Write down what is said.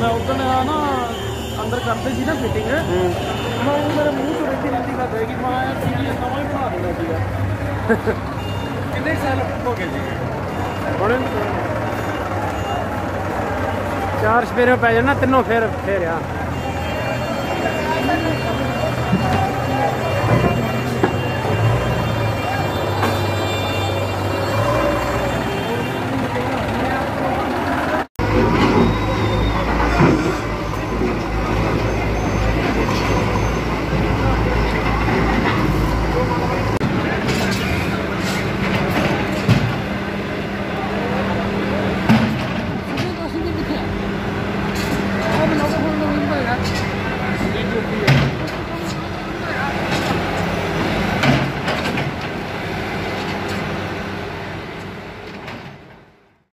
ਮੈਂ ਉਦੋਂ ਆ ਨਾ ਅੰਦਰ ਕਰਦੇ ਸੀ ਨਾ ਫਿਟਿੰਗ ਮੈਂ ਉਹ ਮੇਰੇ ਮੂੰਹ ਤੋਂ ਰੱਖੀ ਰਹਿੰਦੀ ਗੱਲ ਕਿ ਮੈਂ ਸੀਰੀਅਸ ਨਵਾਂ ਹੀ ਬਣਾ ਦਿੰਦਾ ਸੀਗਾ। ਕਿੰਨੇ ਸਾਲ ਹੋ ਗਏ ਜੀ? ਹੁਣ ਚਾਰ ਸਵੇਰੇ ਪੈ ਜਾਣਾ ਤਿੰਨੋਂ ਫੇਰ ਫੇਰ